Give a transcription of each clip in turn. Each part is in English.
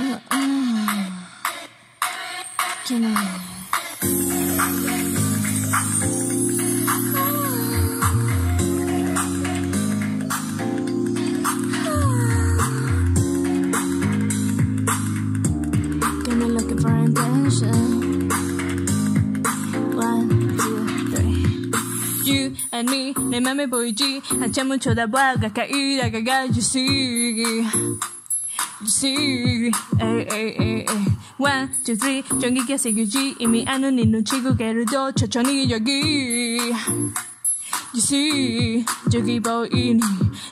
Come on. a mí, me mame por allí, echamos mucho de agua, caída, cagar, yo sigue. G A A A A One Two Three. 전기계 세규지. 이미 아는 이 눈치고 개를 더 천천히 여기. You see, to keep on in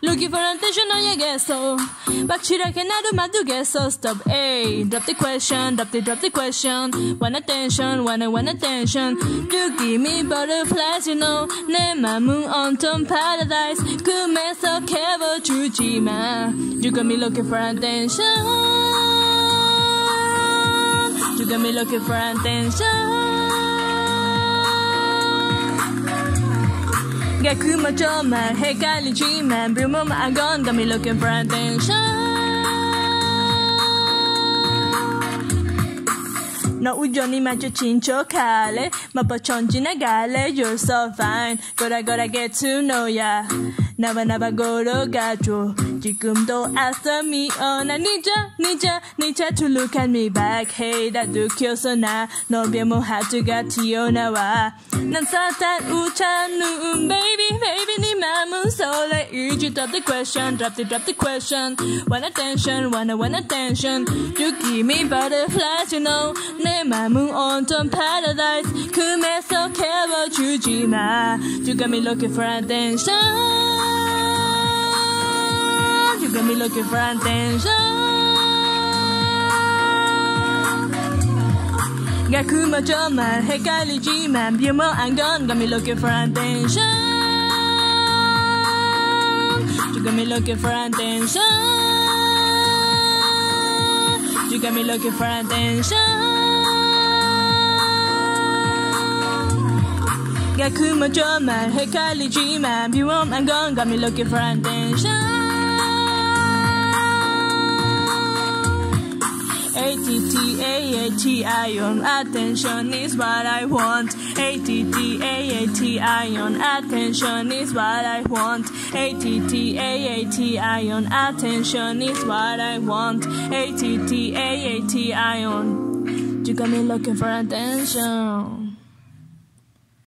Looking for attention on your guess so. Back shit I cannot do my do guess so? Stop Hey, drop the question, drop the drop the question. Want attention, wanna want attention. You give me butterflies, you know. Name my moon on tom paradise. Could mess up Kevo Chujima. You got me looking for attention. You got me looking for attention. Gaku macho man, hekali chi man, brumum agon, got me looking for attention. No ujoni macho chincho kale, mapachonji nagale, you're so fine. Gotta gotta get to know ya. Naba naba goro gacho. Jikum do after me on a ninja, to look at me back. Hey, that do kyo. No biemo hatu ga tiyo na uchanu would you drop the question? Drop the drop the question. Want attention? Wanna want attention? You give me butterflies, you know. Name my moon autumn paradise. Could mess so care about you, Gina. You got me looking for attention. You got me looking for attention. ငါခုမကြမ်းမှဟဲ့ကလေးကြီးမှပြမအန်ကန်ကမီလိုကေဖရန်တန်ရှာ You got me looking for attention You got me looking for attention 가 그마저만 헷갈리지만 비모한 건 got me looking for attention A-T-T-A-A-T-I on attention is what I want. A-T-T-A-A-T-I on attention is what I want. A-T-T-A-A-T-I on attention is what I want. A-T-T-A-A-T-I on You got me looking for attention